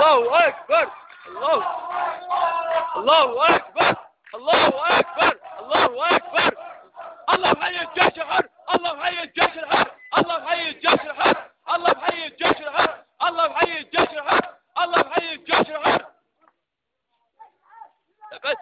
الله أكبر الله الله أكبر الله أكبر الله أكبر الله حي الجيش الحر الله حي الجيش الحر الله حي الجيش الحر الله حي الجيش الحر الله حي الجيش الحر الله حي الجيش الحر بس